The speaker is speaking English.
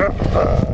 Uh-huh.